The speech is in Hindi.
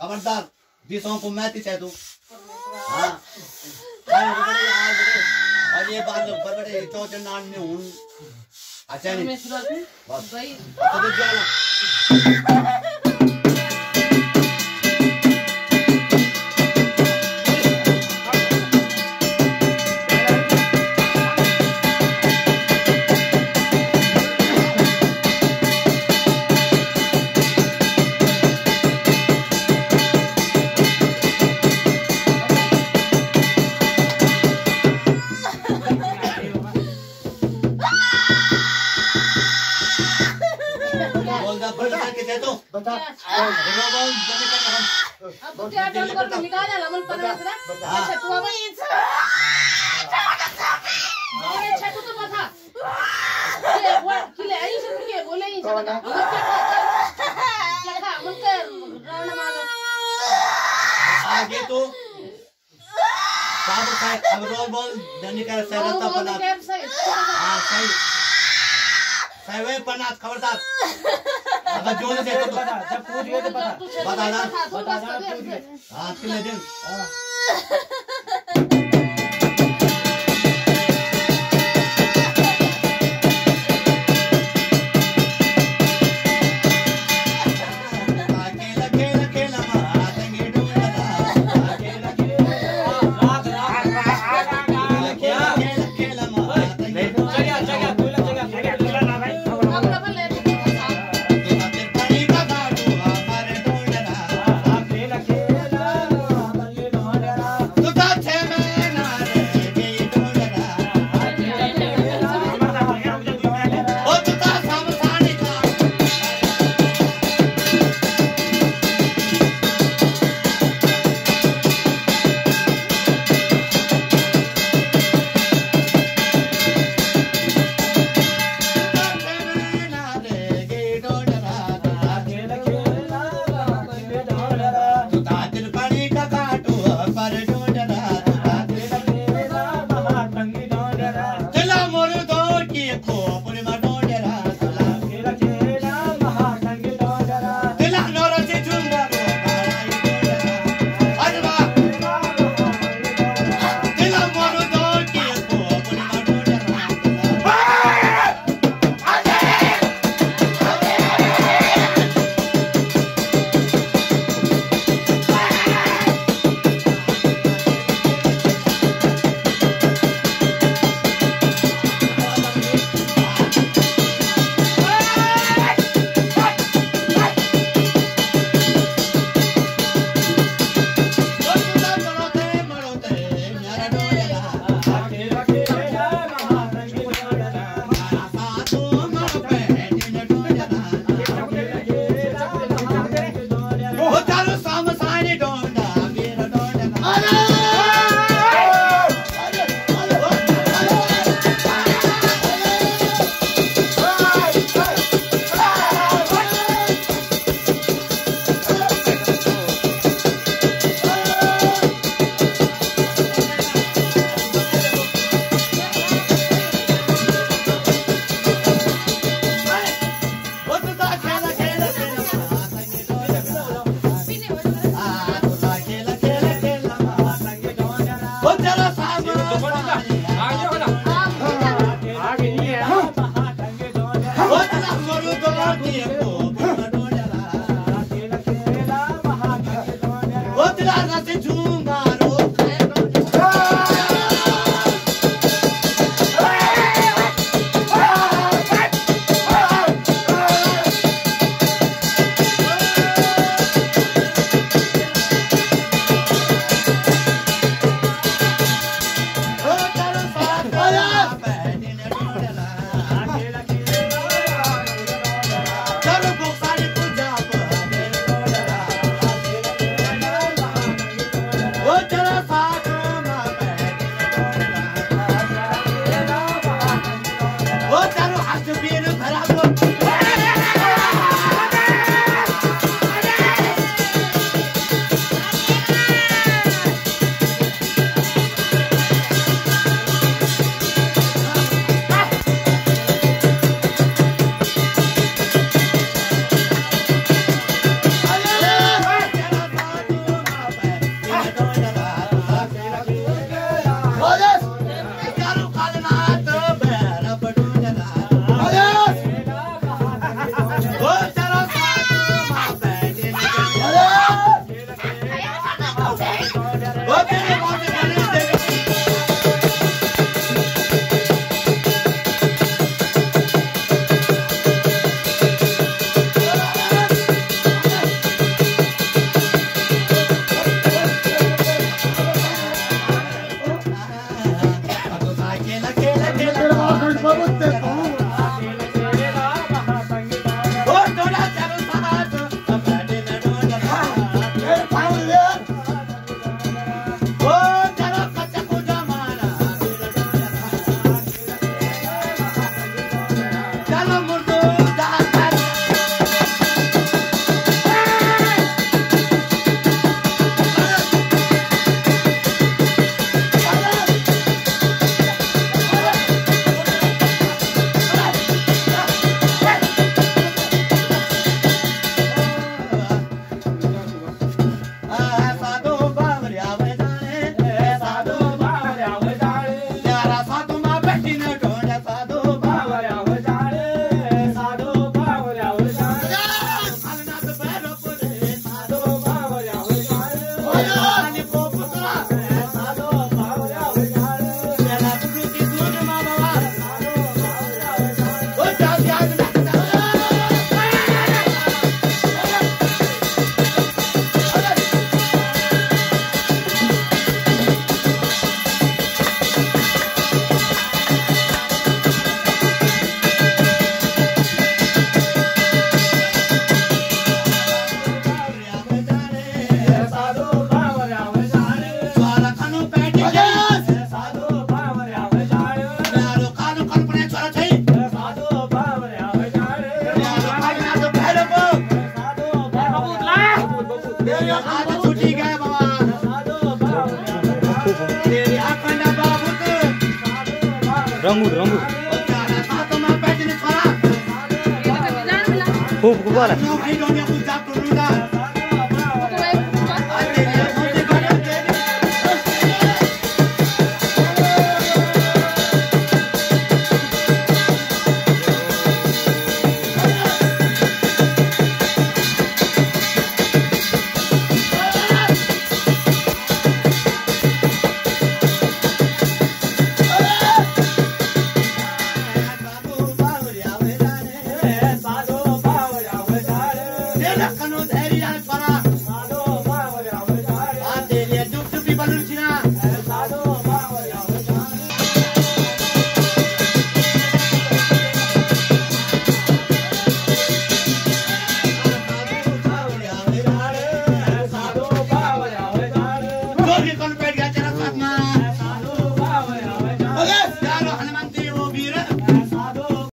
खबरदार दिसों को मैं ती चाहे तू हाँ और ये बात बड़े चौचे नान में हूँ। अच्छा नहीं। बस। भाई। तो जाना। दा के दे तो बता देखो बोल जल्दी कर अब तो क्या डन कर निकाल ना मन पर रखना हाँ। अच्छा तू अब अरे अच्छा तू तो बता। ये वो किले आई से के बोले ही कौन है? क्या मन कर रावण मारो। आगे तो साहब साहब अब रोल बोल धनी का सहरता पना हाँ सही। सही वे पना खबरदार। अगर जो नहीं देते तो? बता जब पूछ गए तो बता। बता ना। बता ना हाँ कितने दिन? पढ़ी टका टो पर रंगूर रंगूर तो मैं